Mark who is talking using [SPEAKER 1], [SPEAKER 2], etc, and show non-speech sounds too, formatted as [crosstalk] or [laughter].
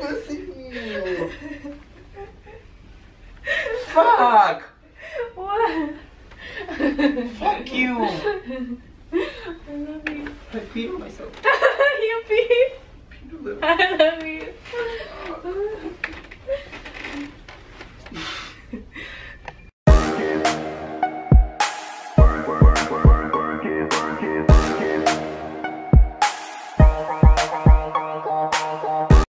[SPEAKER 1] pussy. [laughs] Fuck. What? Fuck you. [laughs] I love you. I peed on myself. [laughs]
[SPEAKER 2] you pee.
[SPEAKER 1] I peed a little.
[SPEAKER 2] I love